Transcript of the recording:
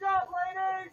shot, ladies!